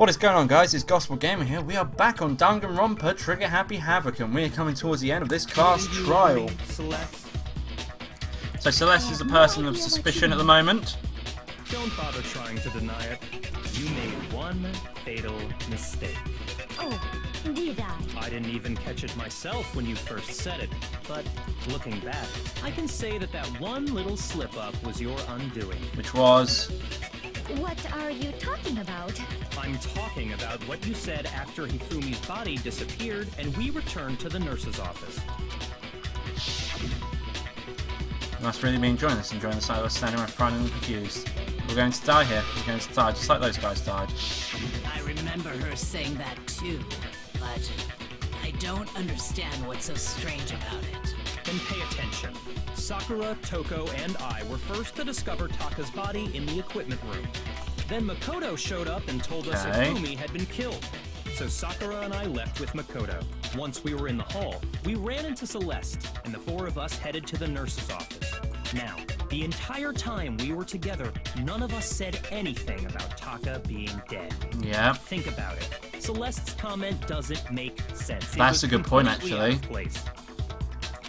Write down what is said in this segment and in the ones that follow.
What is going on guys, it's Gosport Gamer here. We are back on Danganronpa Trigger Happy Havoc and we are coming towards the end of this class trial. So Celeste is the person of suspicion at the moment. Don't bother trying to deny it. You made one fatal mistake. Oh, did I? I didn't even catch it myself when you first said it, but looking back, I can say that that one little slip-up was your undoing. Which was... What are you talking about? I'm talking about what you said after Hifumi's body disappeared and we returned to the nurse's office. You must really be enjoying this, enjoying the sight of us standing around front and confused. We're going to die here. We're going to die just like those guys died. I remember her saying that too, but I don't understand what's so strange about it. Then pay attention. Sakura, Toko, and I were first to discover Taka's body in the equipment room. Then Makoto showed up and told us Okay. Ifumi had been killed. So Sakura and I left with Makoto. Once we were in the hall, we ran into Celeste, and the four of us headed to the nurse's office. Now, the entire time we were together, none of us said anything about Taka being dead. Yeah. Think about it. Celeste's comment doesn't make sense. That's a good point, actually. place.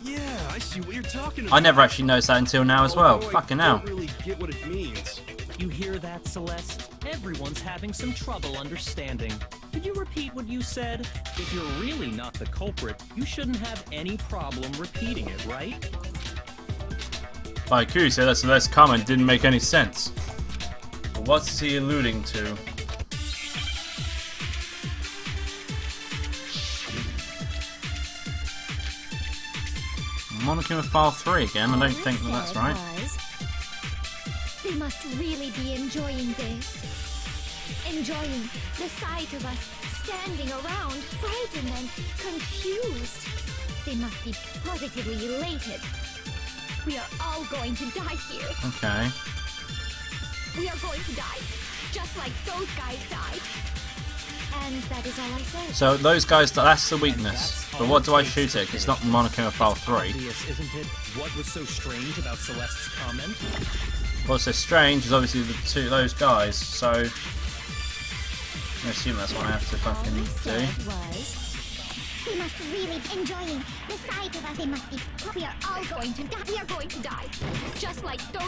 Yeah, I see what you're talking about. I never actually noticed that until now as well. Although I Fucking don't hell. really get what it means. You hear that, Celeste? Everyone's having some trouble understanding. Could you repeat what you said? If you're really not the culprit, you shouldn't have any problem repeating it, right? Byakuya said that Celeste's comment didn't make any sense. But what's he alluding to? Monokuma File 3 again, I don't think that that's right. They must really be enjoying this. Enjoying the sight of us standing around, frightened and confused. They must be positively elated. We are all going to die here. Okay. We are going to die, just like those guys died. So those guys, that's the weakness. But what do I shoot at? It's not Monokuma File 3. Obvious. What was so strange about Celeste's comment? What's so strange is obviously the two those guys, so... I assume that's what I have to fucking do. said was, they must really be enjoying the sight of us. They must be. We are all going to die. We are going to die, just like those.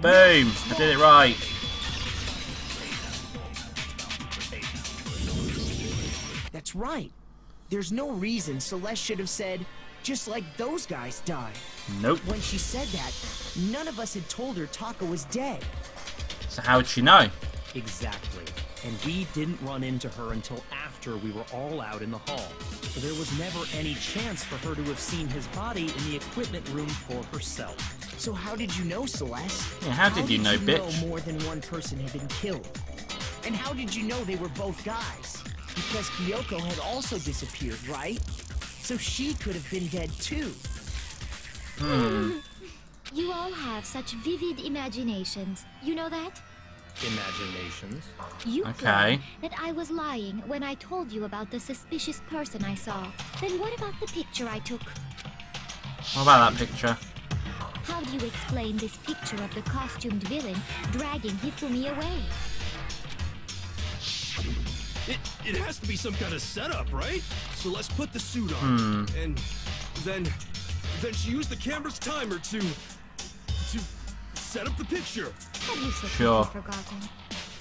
Boom! I did it right. That's right. There's no reason Celeste should have said, just like those guys died. Nope. When she said that, none of us had told her Taka was dead. So how would she know? Exactly. And we didn't run into her until after we were all out in the hall. So there was never any chance for her to have seen his body in the equipment room for herself. So how did you know, Celeste? Yeah, how did you know, bitch? know more than one person had been killed? And how did you know they were both guys? Because Kyoko had also disappeared, right? So she could have been dead too. Hmm. You all have such vivid imaginations. You know that? Imaginations. You Okay. claim that I was lying when I told you about the suspicious person I saw. Then what about the picture I took? What about that picture? How do you explain this picture of the costumed villain dragging Hifumi away? It, it has to be some kind of setup, right? So let's put the suit on. Hmm. And then then she used the camera's timer to to set up the picture. Have you so Sure. forgotten?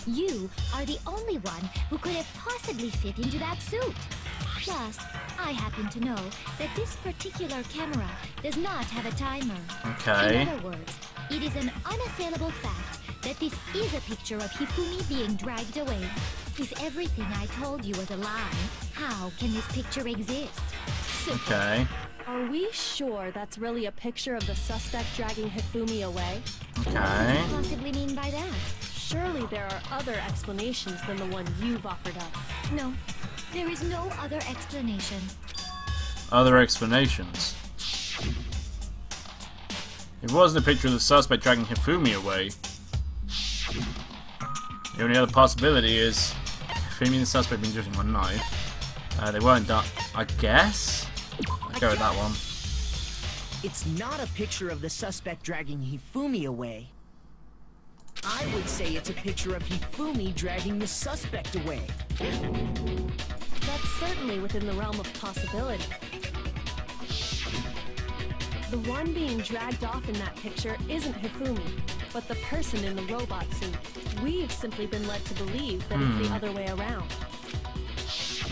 You are the only one who could have possibly fit into that suit. Plus, I happen to know that this particular camera does not have a timer. Okay. In other words, it is an unassailable fact that this is a picture of Hifumi being dragged away. If everything I told you was a lie, how can this picture exist? Simple. Okay. Are we sure that's really a picture of the suspect dragging Hifumi away? Okay. What do you possibly mean by that? Surely there are other explanations than the one you've offered up. No, there is no other explanation. Other explanations. It wasn't a picture of the suspect dragging Hifumi away. The only other possibility is Hifumi and the suspect been using one knife. Uh, they weren't done. I guess? I'll go with that one. It's not a picture of the suspect dragging Hifumi away. I would say it's a picture of Hifumi dragging the suspect away. That's certainly within the realm of possibility. The one being dragged off in that picture isn't Hifumi, but the person in the robot suit. We've simply been led to believe that it's the hmm. other way around.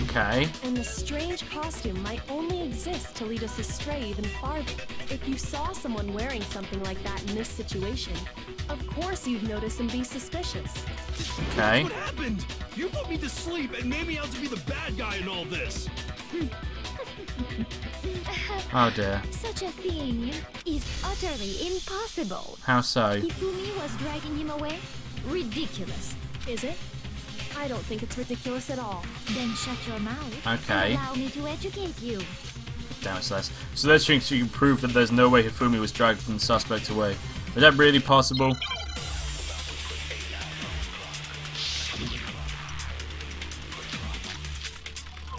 Okay. And the strange costume might only exist to lead us astray even farther. If you saw someone wearing something like that in this situation, of course you'd notice and be suspicious. Okay. What happened? You put me to sleep and made me out to be the bad guy in all this. Oh dear. Such a thing is utterly impossible. How so? Hifumi was dragging him away? Ridiculous. Is it? I don't think it's ridiculous at all. Then shut your mouth. Okay. Allow me to educate you. Damn it, Celeste. So let's think so you can prove that there's no way Hifumi was dragged the suspect away. Is that really possible?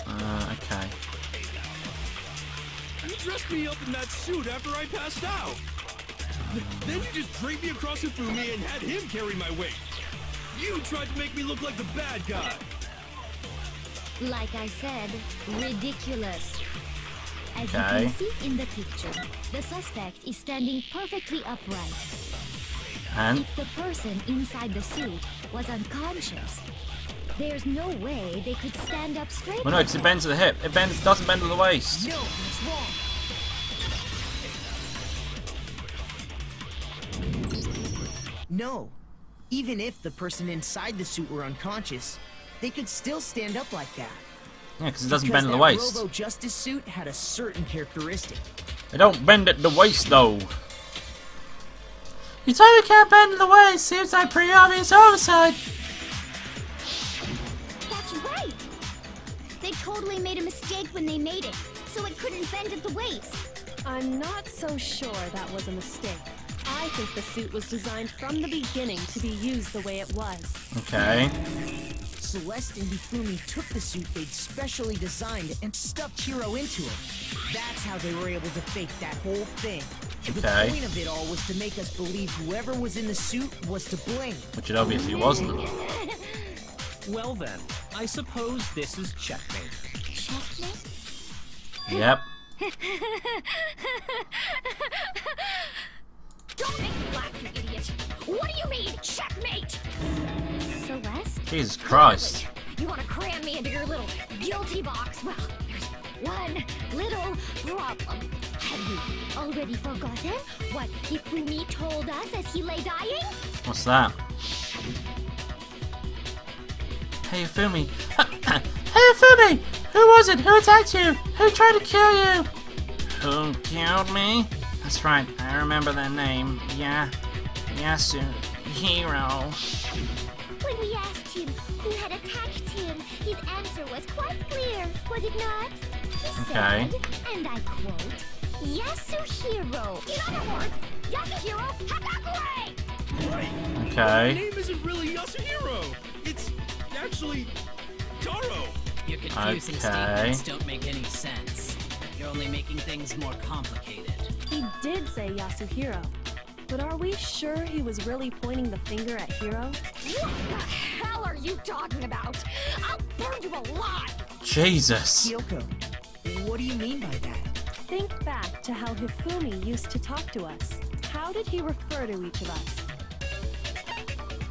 Uh, okay. You dressed me up in that suit after I passed out. Th- Then you just dragged me across Hifumi and had him carry my weight. You tried to make me look like the bad guy. Like I said, ridiculous. As Okay. you can see in the picture, the suspect is standing perfectly upright. And If the person inside the suit was unconscious, there's no way they could stand up straight. well, no, because it bends at the hip. It bends, doesn't bend at the waist. No, he's wrong. No. Even if the person inside the suit were unconscious, they could still stand up like that. Yeah, because it doesn't because bend at the that waist. Robo Justice suit had a certain characteristic. It don't bend at the waist though. You totally can't bend at the waist. Seems like pretty obvious oversight. That's right! They totally made a mistake when they made it, so it couldn't bend at the waist. I'm not so sure that was a mistake. I think the suit was designed from the beginning to be used the way it was. Okay. Celeste and Hifumi took the suit they'd specially designed and stuffed Hiro into it. That's how they were able to fake that whole thing. Okay. The point of it all was to make us believe whoever was in the suit was to blame. Which it obviously wasn't. Well then, I suppose this is checkmate. Checkmate? Yep. Don't make me laugh, you idiot! What do you mean, checkmate? Celeste? Jesus Christ. You want to cram me into your little guilty box? Well, there's one little problem. Have you already forgotten what Hifumi told us as he lay dying? What's that? Hey Fumi. hey Fumi! Who was it? Who attacked you? Who tried to kill you? Who killed me? That's right, I remember that name. Yeah. Yasu. Hero. When we asked him who had attacked him, his answer was quite clear, was it not? He Okay. said, and I quote, Yasuhiro. In other words, Yasuhiro Hagakure! Right. My Okay. name isn't really Yasuhiro. It's actually Taro. Your confusing Okay. statements don't make any sense. You're only making things more complicated. He did say Yasuhiro. But are we sure he was really pointing the finger at Hiro? What the hell are you talking about? I'll burn you alive! Jesus. Kyoko, what do you mean by that? Think back to how Hifumi used to talk to us. How did he refer to each of us?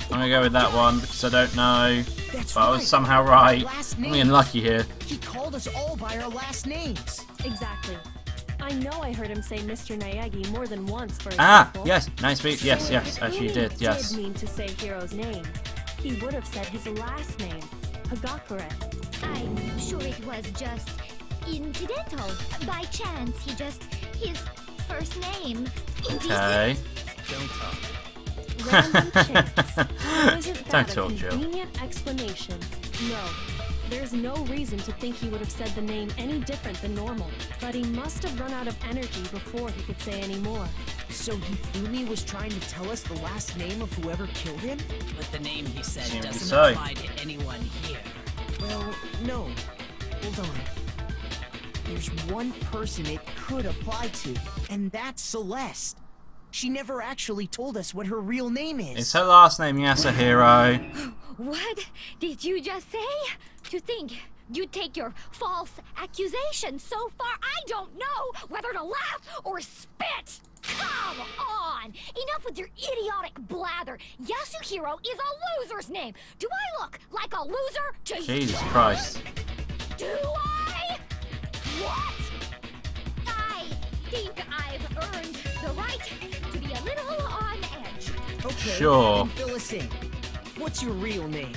I'm gonna go with that one because I don't know. That's But I was somehow right. Last I'm name. getting lucky here. He called us all by our last names. Exactly. I know I heard him say Mr. Naegi more than once, for Ah, yes, nice meet. Yes, yes, if actually Hifumi did. Yes. did mean to say Hiro's name. He would have said his last name, Hagakure. I'm sure it was just incidental. By chance, he just. his first name. Okay. Don't talk. Random chance. Now, Isn't Don't that a talk, Joe. convenient explanation? No. There's no reason to think he would have said the name any different than normal. But he must have run out of energy before he could say any more. So Hifumi was trying to tell us the last name of whoever killed him? But the name he said Seemed doesn't say. apply to anyone here. Well, no. Hold on. There's one person it could apply to, and that's Celeste. She never actually told us what her real name is. It's her last name, Yasuhiro. What did you just say? To think you'd take your false accusation so far, I don't know whether to laugh or spit. Come on! Enough with your idiotic blather. Yasuhiro is a loser's name. Do I look like a loser to you? Jesus Christ. Do I? What? I think I've earned the right to be a little on edge. Okay, Sure. then fill us in. What's your real name?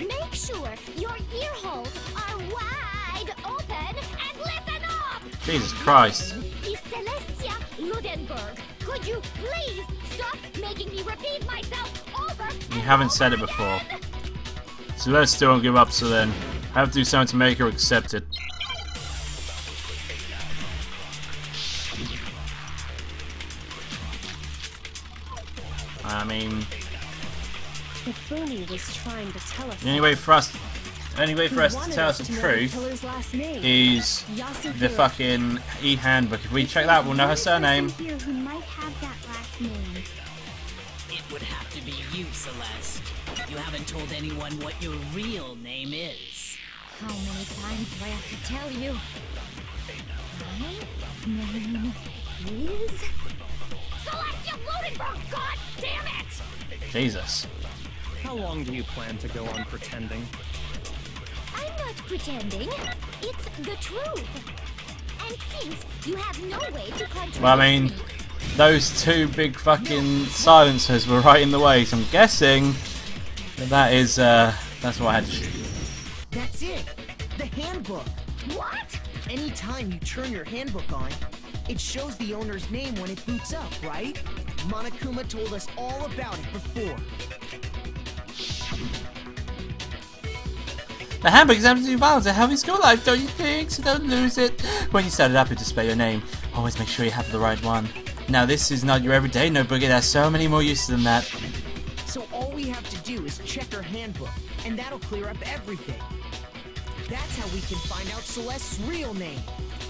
Make sure your ear holes are wide open and listen up! Jesus Christ. Is Celestia Ludenberg. Could you please stop making me repeat myself over You haven't said it before. So let's don't give up, so then I have to do something to make her accept it. I mean, Hifumi was trying to tell us. the only way for us, the only way for He us to tell us to the truth killer's is the fucking e-handbook. If we check that, we'll know her surname. who might have that last name. It would have to be you, Celeste. You haven't told anyone what your real name is. How many times do I have to tell you? My name is Celestia Ludenberg. God damn it! Jesus. How long do you plan to go on pretending? I'm not pretending. It's the truth. And since you have no way to contradict Well, I mean, those two big fucking silencers were right in the way, so I'm guessing that, that is, uh, that's what I had to shoot. That's it. The handbook. what? Anytime you turn your handbook on, it shows the owner's name when it boots up, right? Monokuma told us all about it before. The handbook is absolutely vital to healthy school life, don't you think? So don't lose it. When you start it up, you display your name. Always make sure you have the right one. Now, this is not your everyday notebook. It has so many more uses than that. So all we have to do is check her handbook, and that'll clear up everything. That's how we can find out Celeste's real name.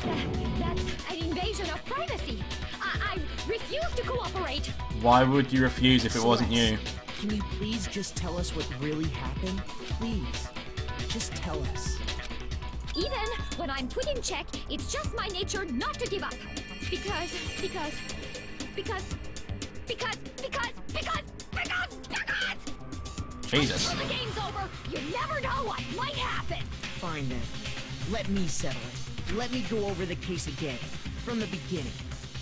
That, that's an invasion of privacy. I, I refuse to cooperate. Why would you refuse if it wasn't you? Can you please just tell us what really happened? Please. Just tell us. Even when I'm put in check, it's just my nature not to give up. Because, because, because, because, because, because, because, because! Jesus. Until the game's over, you never know what might happen. Fine then. Let me settle it. Let me go over the case again, from the beginning,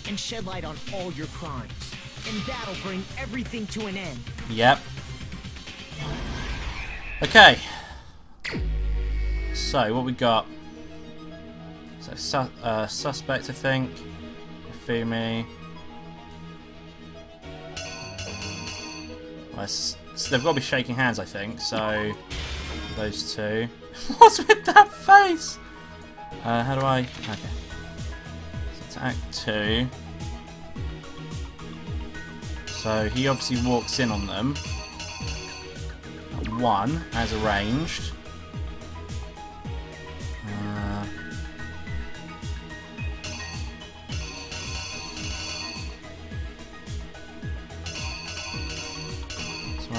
and shed light on all your crimes. And that'll bring everything to an end. Yep. Okay. So, what we got? So, su uh, suspect, I think. Fumi. Well, so they've got to be shaking hands, I think. So, those two. What's with that face? Uh, how do I? Okay. So it's Act two. So he obviously walks in on them. One, as arranged.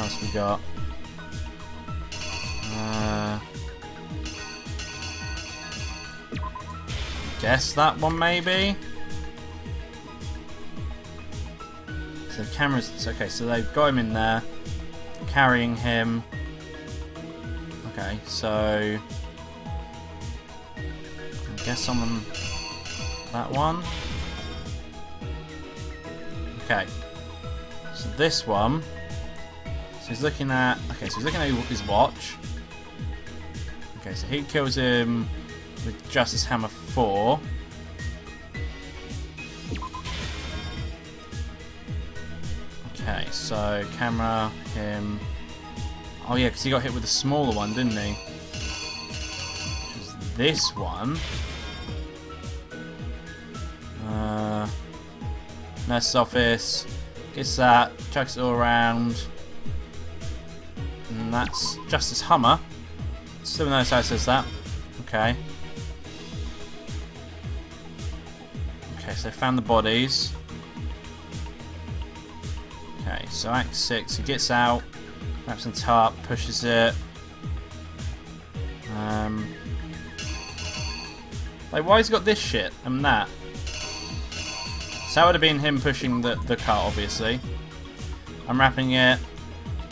Else we got? Uh, guess that one maybe. So the cameras. Okay, so they've got him in there, carrying him. Okay, so I guess someone that one. Okay, so this one. So he's looking at. Okay, so he's looking at his watch. Okay, so he kills him with Justice Hammer 4. Okay, so camera, him. Oh yeah, because he got hit with the smaller one, didn't he? Which is this one. Uh, nurse's office. Gets that, chucks it all around. And that's Justice Hummer. Still knows how it says that. Okay. Okay, so they found the bodies. Okay, so Act 6, he gets out, wraps on top, pushes it. Um, like, why has he got this shit and that? So that would have been him pushing the, the cart, obviously. I'm wrapping it.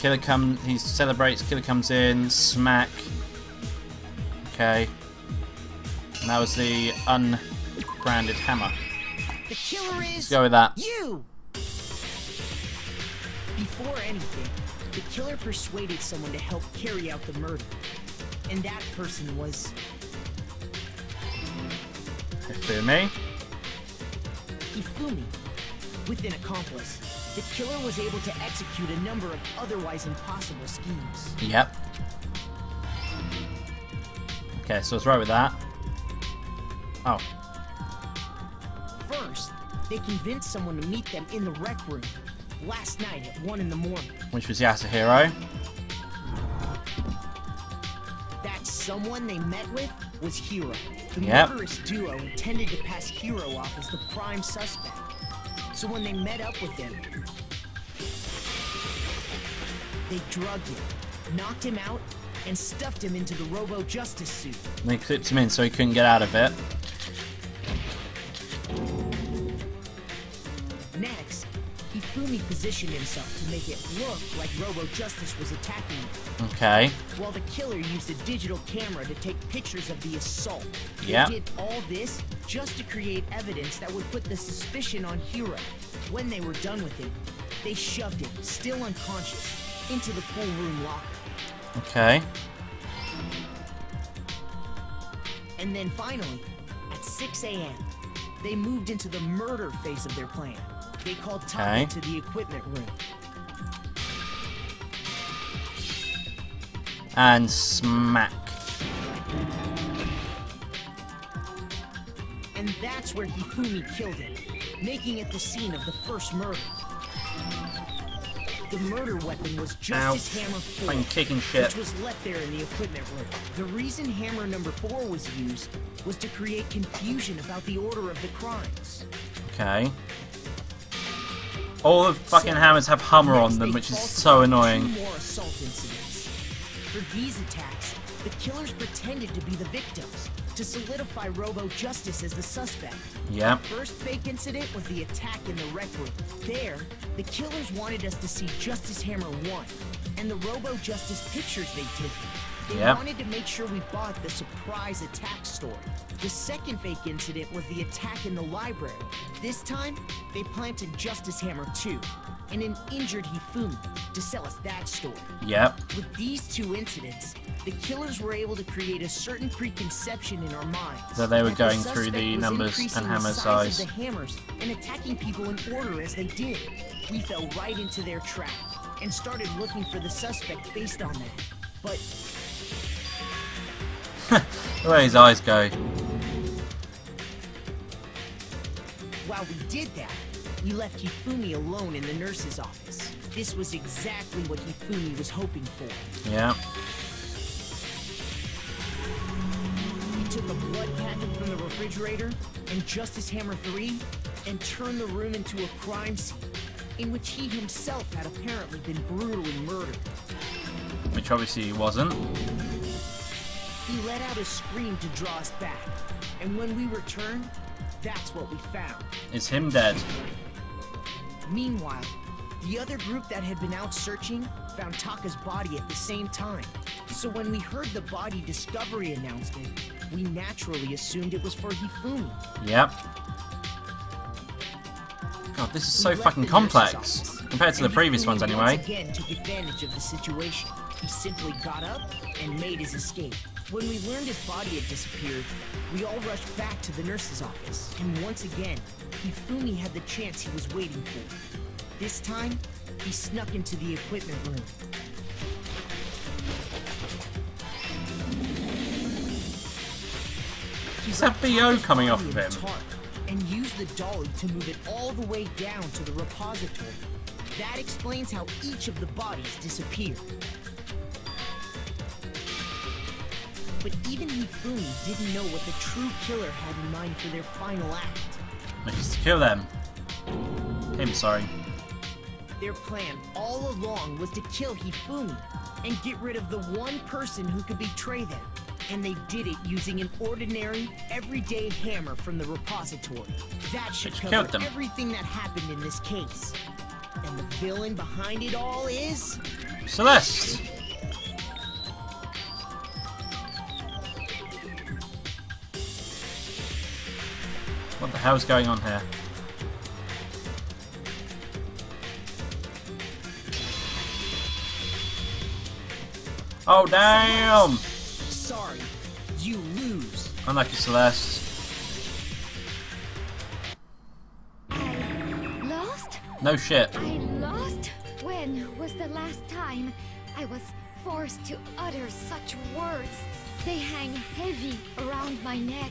Killer comes, he celebrates, Killer comes in, smack. Okay. And that was the unbranded hammer. The killer is Let's go with that. you. Before anything, the killer persuaded someone to help carry out the murder, and that person was Hifumi. Ifumi. With an accomplice, the killer was able to execute a number of otherwise impossible schemes. Yep. Okay, so let's right with that. Oh, First, they convinced someone to meet them in the rec room last night at 1 in the morning. which was Yasuhiro. That someone they met with was Hiro. The Yep. murderous duo intended to pass Hiro off as the prime suspect. So when they met up with him, they drugged him, knocked him out, and stuffed him into the Robo Justice suit. They clipped him in so he couldn't get out of it. Ifumi positioned himself to make it look like Robo Justice was attacking him, Okay. while the killer used a digital camera to take pictures of the assault. Yeah. They did all this just to create evidence that would put the suspicion on Hiro. When they were done with him, they shoved him, still unconscious, into the pool room locker. Okay. And then finally, at 6 a.m., they moved into the murder phase of their plan. They called Taka Okay. to the equipment room. And smack. And that's where Hifumi killed him, making it the scene of the first murder. The murder weapon was just Ow. Hammer 4, I'm kicking shit. which was left there in the equipment room. The reason Hammer number 4 was used was to create confusion about the order of the crimes. Okay. All the fucking hammers have Hummer Next, on them, which is so annoying. Two more assault incidents. For these attacks, the killers pretended to be the victims to solidify Robo Justice as the suspect. Yep. The first fake incident was the attack in the rec room. There, the killers wanted us to see Justice Hammer 1 and the Robo Justice pictures they'd taken. They Yep. wanted to make sure we bought the surprise attack story. The second fake incident was the attack in the library. This time, they planted Justice Hammer 2 and an injured Hifumi to sell us that story. Yep. With these two incidents, the killers were able to create a certain preconception in our minds That they were the going through the numbers and the hammer size size. of the hammers and attacking people in order as they did. We fell right into their trap and started looking for the suspect based on that. But The way his eyes go. while we did that, we left Hifumi alone in the nurse's office. This was exactly what Hifumi was hoping for. Yeah. He took a blood packet from the refrigerator and Justice Hammer 3 and turned the room into a crime scene in which he himself had apparently been brutally murdered. Which obviously he wasn't. He let out a scream to draw us back, and when we returned, that's what we found. Is him dead? Meanwhile, the other group that had been out searching found Taka's body at the same time. So when we heard the body discovery announcement, we naturally assumed it was for Hifumi. Yep. God, this is so fucking complex. Compared to the previous ones, anyway. again took advantage of the situation. He simply got up and made his escape. When we learned his body had disappeared, we all rushed back to the nurse's office. And once again, Hifumi had the chance he was waiting for. This time, he snuck into the equipment room. He's that BO coming off of body in a him. And used the dolly to move it all the way down to the repository. That explains how each of the bodies disappeared. But even Hifumi didn't know what the true killer had in mind for their final act. To kill them. Him, sorry. Their plan all along was to kill Hifumi and get rid of the one person who could betray them. And they did it using an ordinary, everyday hammer from the repository. That should Which cover them. everything that happened in this case. And the villain behind it all is... Celeste! Hell's going on here? Oh damn! Sorry, you lose. Unlucky Celeste. Lost? No shit. I lost? When was the last time I was forced to utter such words? They hang heavy around my neck.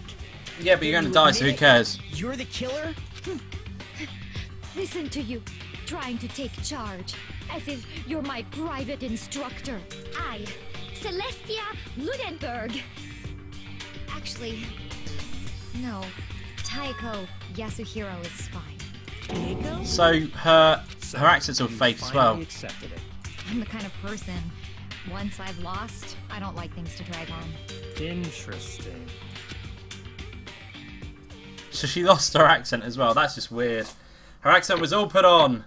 Yeah, but you're gonna die, so who cares? You're the killer? Hmm. Listen to you, trying to take charge, as if you're my private instructor. I, Celestia Ludenberg. Actually, no. Taeko Yasuhiro is fine. Diego? So her her accent's are fake as well. finally accepted it. I'm the kind of person, once I've lost, I don't like things to drag on. Interesting. So she lost her accent as well. That's just weird. Her accent was all put on.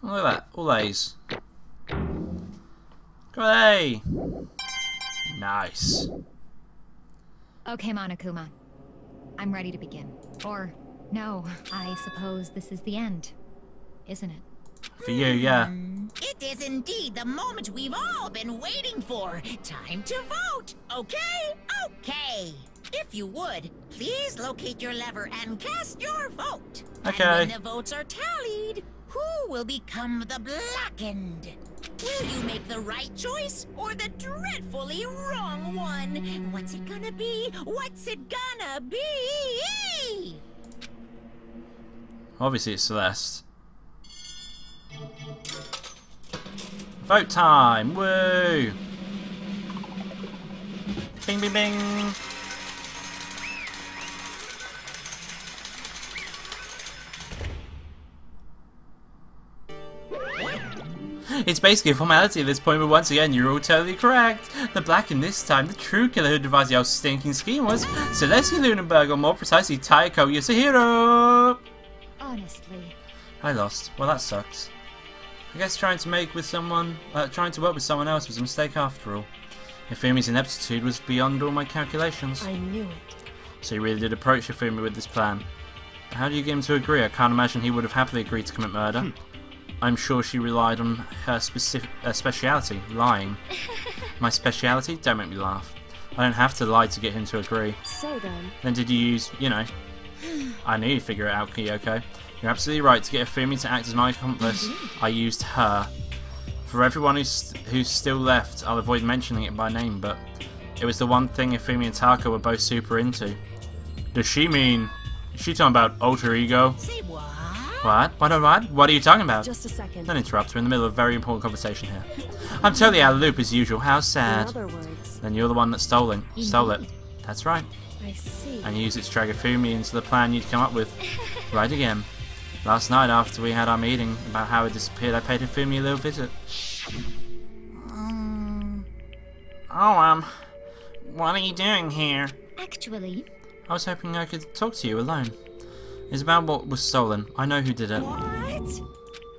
Look at that. All A's. Got A. Nice. Okay, Monokuma. I'm ready to begin. Or, no, I suppose this is the end. Isn't it? For you, yeah. Hmm. It is indeed the moment we've all been waiting for. Time to vote. Okay? Okay. If you would, please locate your lever and cast your vote. Okay. And when the votes are tallied, who will become the blackened? Will you make the right choice or the dreadfully wrong one? What's it gonna be? What's it gonna be? Obviously it's Celeste. Vote time! Woo! Bing bing bing! It's basically a formality at this point, but once again, you're all totally correct. The black in this time, the true killer who devised the stinking scheme was Celeste Ludenberg, or more precisely, Taeko Yasuhiro! Honestly, I lost. Well, that sucks. I guess trying to make with someone, uh, trying to work with someone else was a mistake after all. Ifumi's ineptitude was beyond all my calculations. I knew it. So you really did approach Ifumi with this plan. How do you get him to agree? I can't imagine he would have happily agreed to commit murder. I'm sure she relied on her specific uh, speciality, lying. my speciality? Don't make me laugh. I don't have to lie to get him to agree. So then, Then did you use, you know, I knew you'd figure it out, Kyoko. You're absolutely right. To get Ifumi to act as my accomplice, mm-hmm. I used her. For everyone who's, who's still left, I'll avoid mentioning it by name, but it was the one thing Ifumi and Taka were both super into. Does she mean... Is she talking about alter ego? Say what? What? What, what, what? Are you talking about? just a second. Don't interrupt, we're in the middle of a very important conversation here. I'm totally out of the loop as usual, how In sad. other words, Then you're the one that stole it. Mm-hmm. Stole it. That's right. I see. and use it to drag Ifumi into the plan you'd come up with. right again. Last night, after we had our meeting about how it disappeared, I paid Ifumi a little visit. Um, oh, um, what are you doing here? actually, I was hoping I could talk to you alone. It's about what was stolen. I know who did it. what?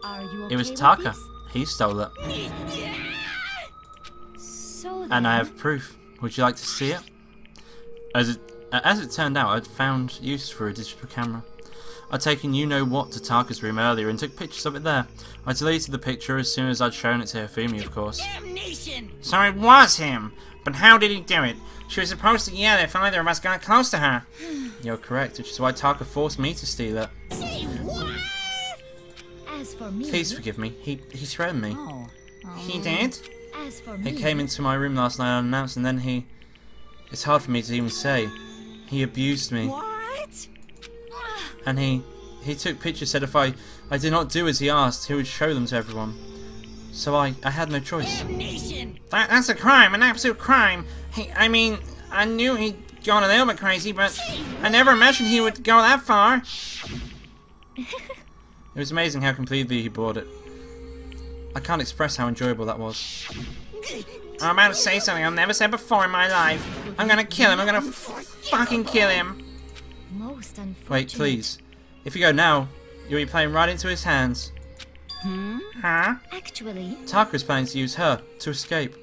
Are you okay It was Taka. this? He stole it. So And I have proof. Would you like to see it? As it, Uh, as it turned out, I'd found use for a digital camera. I'd taken you know what to Taka's room earlier and took pictures of it there. I deleted the picture as soon as I'd shown it to Hifumi, of course. Damnation! So it was him! But how did he do it? She was supposed to yell if either of us got close to her. You're correct, which is why Taka forced me to steal it. Say what? As for me, Please forgive me. He he threatened me. Oh. oh. He did? as for me, He came into my room last night unannounced and then he... It's hard for me to even say. He abused me. What? And he... He took pictures, said if I, I did not do as he asked, he would show them to everyone. So I, I had no choice. Damnation! That, that's a crime, an absolute crime. He, I mean, I knew he'd gone a little bit crazy, but I never imagined he would go that far. It was amazing how completely he bought it. I can't express how enjoyable that was. I'm about to say something I've never said before in my life. I'm gonna kill him. I'm gonna fucking kill him. Wait, please. If you go now, you'll be playing right into his hands. Hmm? Huh? Actually, Taka is planning to use her to escape.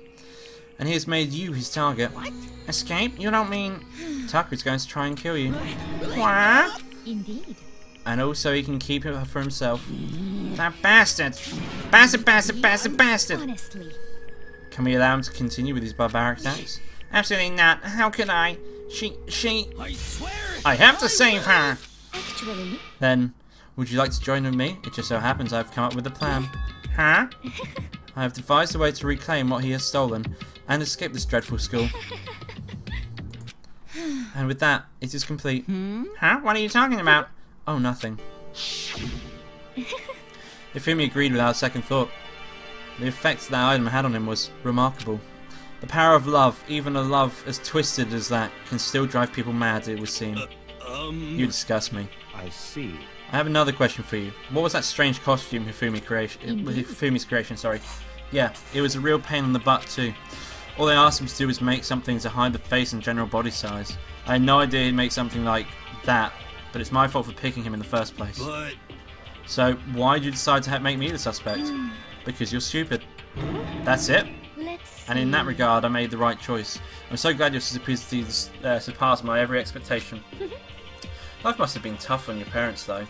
And he has made you his target. What? Escape? You don't mean... Taka is going to try and kill you. What? indeed. And also he can keep her for himself. That bastard! Bastard, bastard, bastard, bastard! Honestly, Can we allow him to continue with his barbaric acts? Absolutely not. How could I? She, she... I swear. I have to save her! actually, Then, would you like to join with me? It just so happens I've come up with a plan. Huh? I have devised a way to reclaim what he has stolen and escape this dreadful school. and with that, it is complete. Hmm? Huh? What are you talking about? Oh, nothing. Ifumi agreed without a second thought. The effect that item had on him was remarkable. The power of love, even a love as twisted as that, can still drive people mad, it would seem. Um. You disgust me. I see. I have another question for you. What was that strange costume Hifumi creation? Hifumi's creation, sorry. Yeah, it was a real pain in the butt too. All they asked him to do was make something to hide the face and general body size. I had no idea he'd make something like that, but it's my fault for picking him in the first place. But So why did you decide to make me the suspect? Because you're stupid. That's it. And in that regard, I made the right choice. I'm so glad your simplicity uh, surpassed my every expectation. Life must have been tough on your parents, though.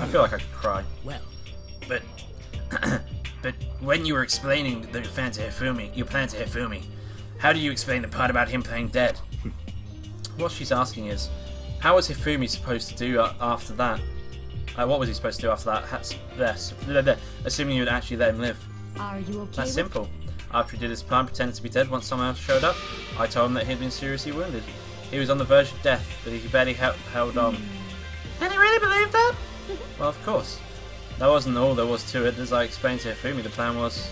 I feel like I could cry. Well, But, but when you were explaining the plan to Hifumi, your plan to Hifumi, how do you explain the part about him playing dead? what she's asking is, how was Hifumi supposed to do uh, after that? Uh, what was he supposed to do after that? That's, yes, blah, blah, assuming you would actually let him live. Are you okay? That's simple. After he did his plan, pretended to be dead once someone else showed up, I told him that he'd been seriously wounded. He was on the verge of death, but he barely held, held on. And he really believe that? well, of course. That wasn't all there was to it. As I explained to Hifumi, the plan was,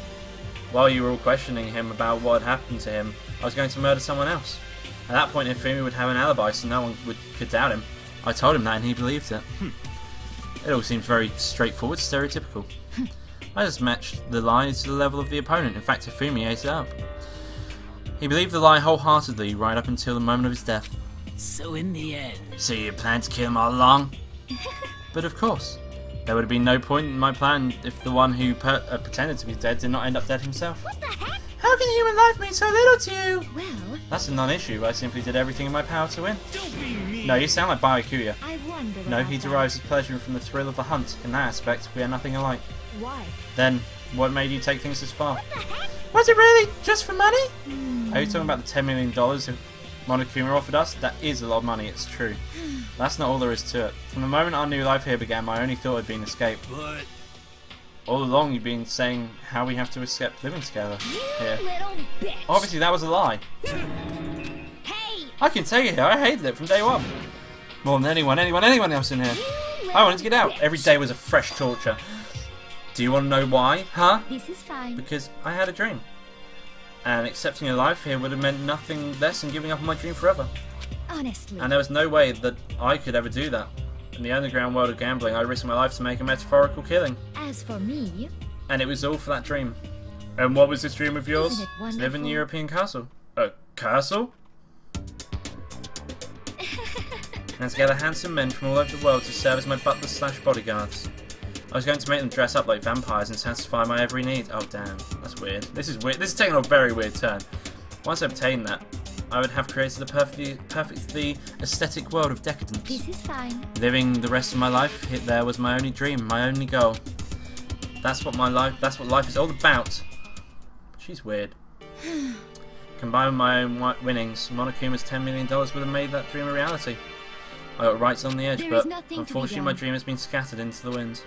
while you were all questioning him about what had happened to him, I was going to murder someone else. At that point, Hifumi would have an alibi, so no one would, could doubt him. I told him that, and he believed it. It all seems very straightforward, stereotypical. I just matched the lie to the level of the opponent. In fact, Hifumi ate it up. He believed the lie wholeheartedly right up until the moment of his death. so in the end, So you planned to kill him all along? but of course. There would have been no point in my plan if the one who per- uh, pretended to be dead did not end up dead himself. What the heck? How can human life mean so little to you? Well, That's a non-issue. I simply did everything in my power to win. Don't be mean. No, you sound like Byakuya. No, he derives his pleasure from the thrill of the hunt. In that aspect, we are nothing alike. Why? Then, what made you take things this far? Was it really just for money? Hmm. Are you talking about the $10 million that Monokuma offered us? That is a lot of money, it's true. That's not all there is to it. From the moment our new life here began, my only thought had been escape. But All along, you've been saying how we have to escape living together You here. little bitch. Obviously, that was a lie. I can tell you here, I hated it from day one. More than anyone, anyone, anyone else in here. I wanted to get out. Every day was a fresh torture. Do you want to know why? Huh? This is fine. because I had a dream. And accepting a life here would have meant nothing less than giving up on my dream forever. Honestly. And there was no way that I could ever do that. In the underground world of gambling, I risked my life to make a metaphorical killing. As for me, And it was all for that dream. And what was this dream of yours? Isn't it To live in the? European castle. A castle? And to gather handsome men from all over the world to serve as my butlers slash bodyguards. I was going to make them dress up like vampires and satisfy my every need. Oh damn, that's weird. This is weird. This is taking a very weird turn. Once I obtained that, I would have created a perfectly, perfectly aesthetic world of decadence. this is fine. Living the rest of my life hit there was my only dream, my only goal. That's what my life that's what life is all about. She's weird. Combined with my own winnings, Monokuma's $10 million would have made that dream a reality. I got right on the edge, There but nothing to be unfortunately my dream has been scattered into the wind.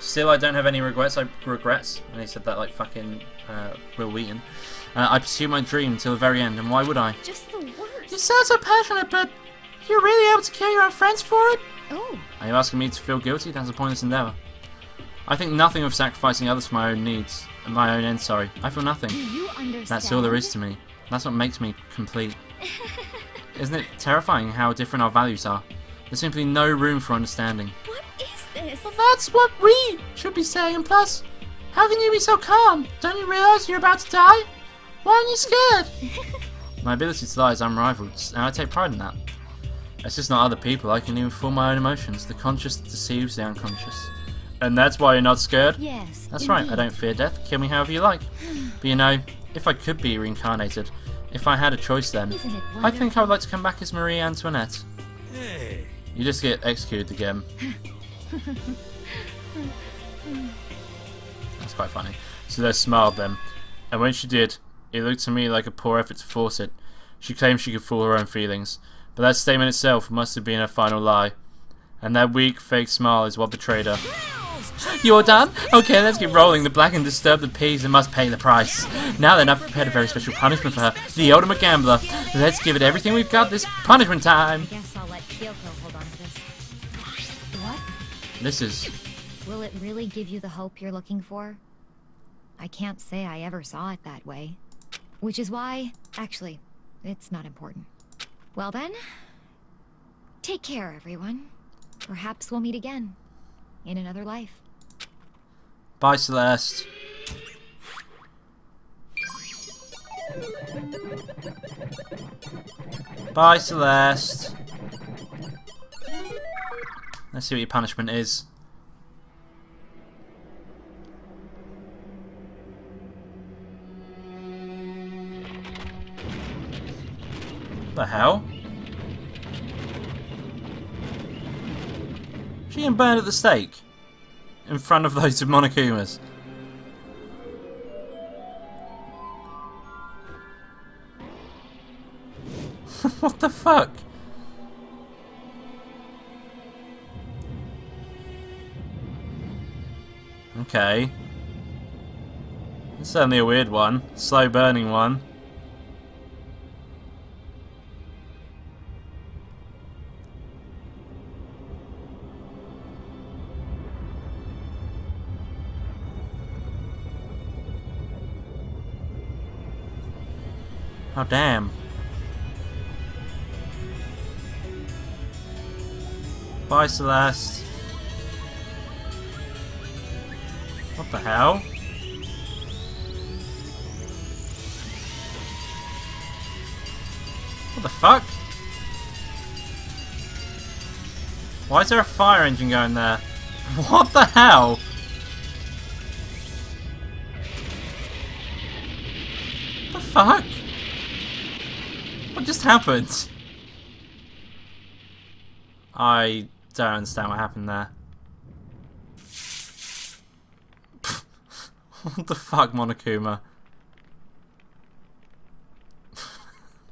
Still, I don't have any regrets. I regrets, and he said that like fucking uh, Wil Wheaton. Uh, I pursue my dream till the very end, and why would I? Just the worst. You sound so passionate, but you're really able to kill your own friends for it? Oh, Are you asking me to feel guilty? That's a pointless endeavour. I think nothing of sacrificing others for my own needs. My own end, sorry. I feel nothing. do you understand? That's all there is to me. That's what makes me complete. Isn't it terrifying how different our values are? There's simply no room for understanding. What is this? Well, that's what we should be saying. Plus, how can you be so calm? Don't you realize you're about to die? Why aren't you scared? my ability to lie is unrivaled, and I take pride in that. It's just not other people. I can even fool my own emotions. The conscious deceives the unconscious. And that's why you're not scared? Yes. That's right, I don't fear death. Kill me however you like. But you know, if I could be reincarnated, if I had a choice then, I think I would like to come back as Marie Antoinette. Hey. You just get executed again. That's quite funny. So they smiled then, and when she did, it looked to me like a poor effort to force it. She claimed she could fool her own feelings, but that statement itself must have been her final lie. And that weak, fake smile is what betrayed her. You're done? Okay, let's get rolling. The blackened disturb the pigs and must pay the price. Now then, I've prepared a very special punishment for her, the ultimate gambler. Let's give it everything we've got this punishment time. Guess I'll let Kyoko This is Will it really give you the hope you're looking for? I can't say I ever saw it that way. Which is why, actually, it's not important. Well then, take care, everyone. Perhaps we'll meet again. In another life. Bye, Celeste. Bye, Celeste. Let's see what your punishment is. The hell? She getting burned at the stake in front of those Monokumas. what the fuck? Okay. It's certainly a weird one. Slow burning one. Oh damn. Bye Celeste. The hell? What the fuck? Why is there a fire engine going there? What the hell? What the fuck? What just happened? I don't understand what happened there. What the fuck, Monokuma?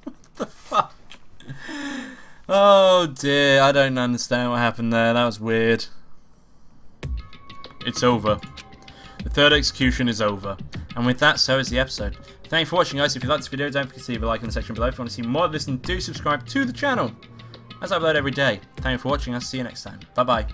what the fuck? Oh dear, I don't understand what happened there. That was weird. It's over. The third execution is over. And with that, so is the episode. Thank you for watching, guys. If you liked this video, don't forget to leave a like in the section below. If you want to see more of this, then do subscribe to the channel. As I upload every day. Thank you for watching. I'll see you next time. Bye-bye.